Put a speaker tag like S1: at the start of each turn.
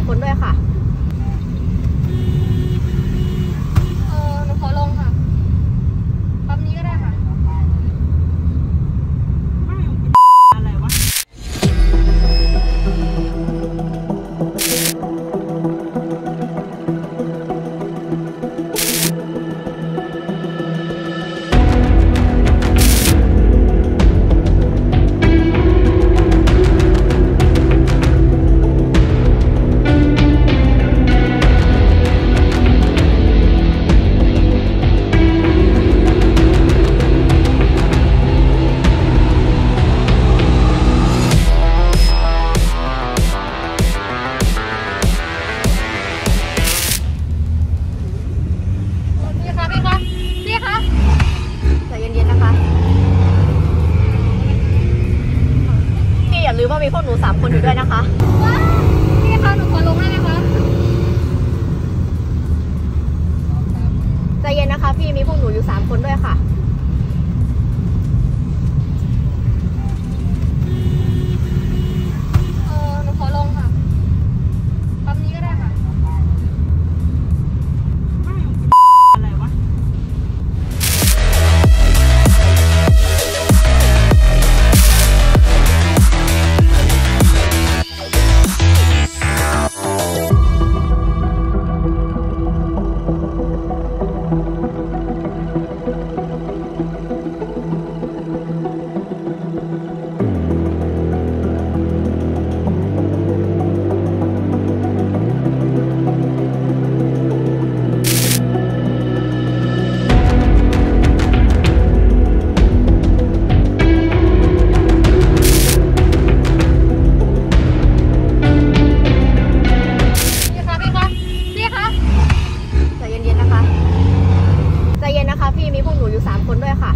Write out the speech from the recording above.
S1: ามคนด้วยค่ะ
S2: ลืม
S3: ว่า
S1: มีพวกหนูสามคนอยู่ด้วยนะคะ
S2: พี่คะหนูขอลงได้ไหมคะ
S1: ใจเย็นนะคะ พี่มีพวกหนูอยู่สามคนด้วยค่ะ
S2: ด้
S3: ว
S1: ยค่ะ